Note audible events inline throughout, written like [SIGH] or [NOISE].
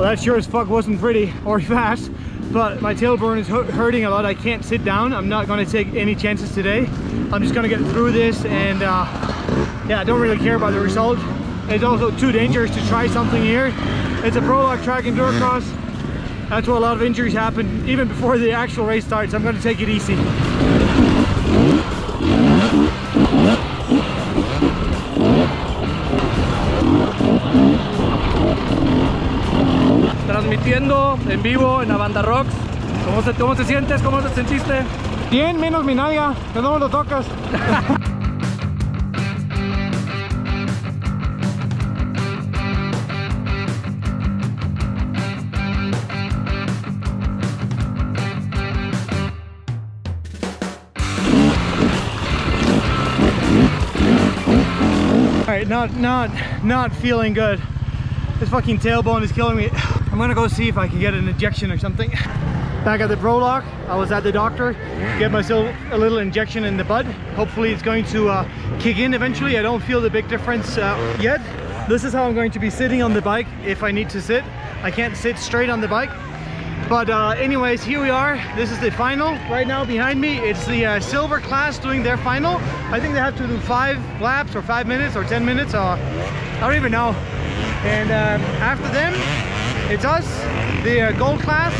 Well, that sure as fuck wasn't pretty or [LAUGHS] fast, but my tailbone is hurting a lot. I can't sit down. I'm not gonna take any chances today. I'm just gonna get through this and uh, yeah, I don't really care about the result. It's also too dangerous to try something here. It's a prologue track endurocross. That's where a lot of injuries happen, even before the actual race starts. I'm gonna take it easy. Transmitiendo en vivo en la banda Rocks. ¿Cómo, se, ¿Cómo te sientes? ¿Cómo te sentiste? Bien, menos mi nalga, que no me lo tocas. All right, not, not, not feeling good. This fucking tailbone is killing me. Gonna go see if I can get an injection or something. Back at the Prologue, I was at the doctor, get myself a little injection in the butt. Hopefully it's going to uh, kick in eventually. I don't feel the big difference uh, yet. This is how I'm going to be sitting on the bike if I need to sit. I can't sit straight on the bike. But uh, anyways, here we are. This is the final right now behind me. It's the uh, silver class doing their final. I think they have to do five laps or five minutes or 10 minutes. Or, I don't even know and um, after them it's us the uh, gold class.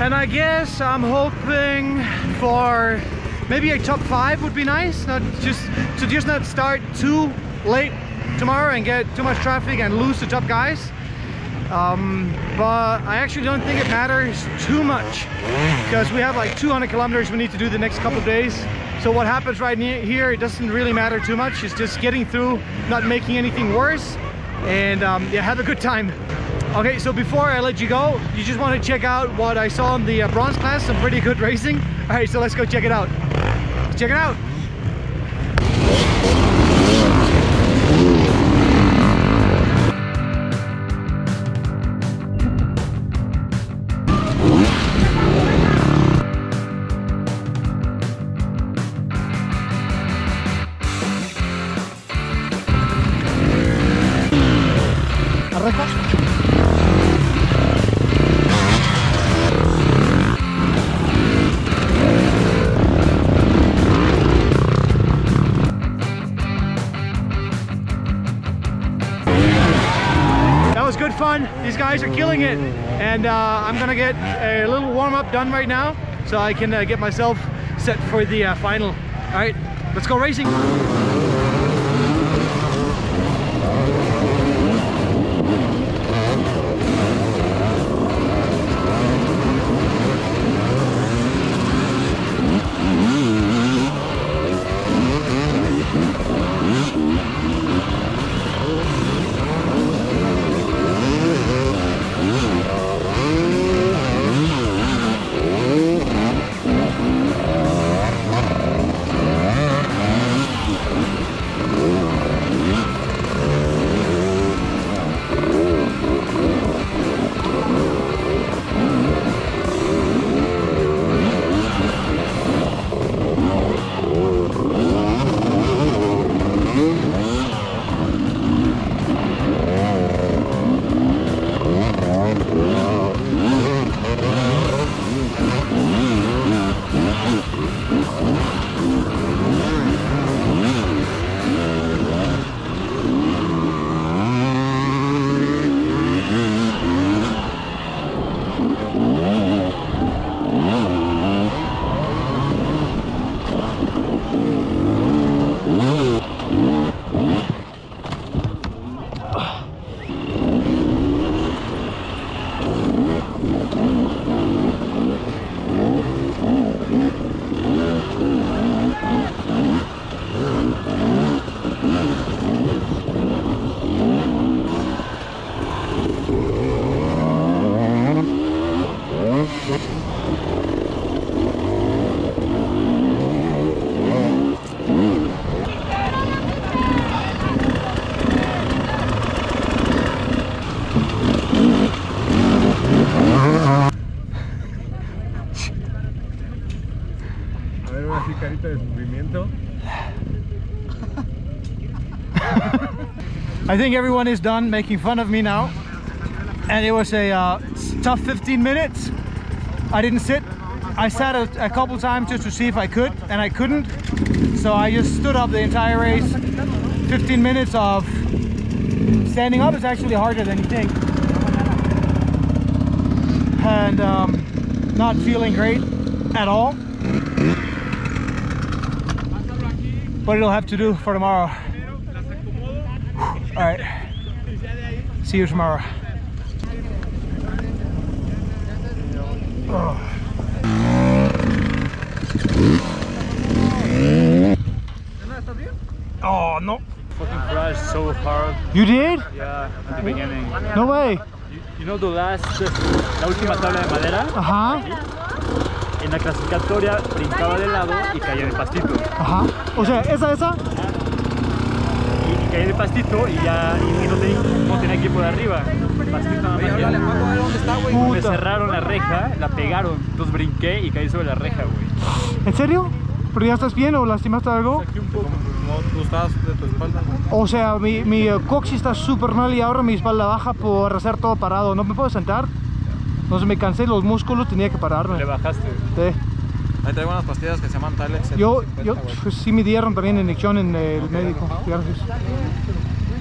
And I guess I'm hoping for maybe a top five would be nice not just to just not start too late tomorrow and get too much traffic and lose the top guys. Um, but I actually don't think it matters too much because we have like 200 kilometers we need to do the next couple of days. So what happens right here it doesn't really matter too much. It's just getting through not making anything worse. And um, yeah, have a good time. Okay, so before I let you go, you just want to check out what I saw in the uh, bronze class, some pretty good racing. All right, so let's go check it out. Check it out. Guys are killing it. And uh, I'm gonna get a little warm up done right now so I can uh, get myself set for the uh, final. All right, let's go racing. I think everyone is done making fun of me now. and it was a uh, tough 15 minutes. I didn't sit. I sat a, a couple times just to see if I could, and I couldn't. So I just stood up the entire race. 15 minutes of standing up is actually harder than you think. And um, not feeling great at all. But it'll have to do for tomorrow. All right. See you tomorrow. Oh no! Fucking crashed so hard. You did? Yeah, at the beginning. No way. You, you know the last, la última tabla de madera, Ajá, en la clasificatoria brincaba de lado y caía en el pastito. ajá. O sea, esa, esa. Y, en el pastito y ya y, no, tenía, no tenía equipo de arriba. Pastito nada más. Me cerraron la reja, la pegaron. Entonces brinqué y caí sobre la reja, güey. ¿En serio? ¿Pero ya estás bien o lastimaste algo? Aquí un poco. No, tú de tu espalda. O sea, mi, mi eh, coxis está súper mal y ahora mi espalda baja por hacer todo parado. No me puedo sentar. Entonces me cansé los músculos, tenía que pararme. Le bajaste. Sí. Ahí traigo unas pastillas que se llaman Tylex. Yo, 150, yo pues, sí me dieron también inyección en el médico. Gracias.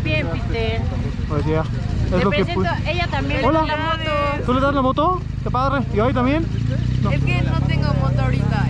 Bien, Peter. Pues ya. Es Te lo que presento, pude. ella también Hola. le da la moto. ¿Tú le das la moto? Qué padre. ¿Y hoy también? No. Es que no tengo moto ahorita.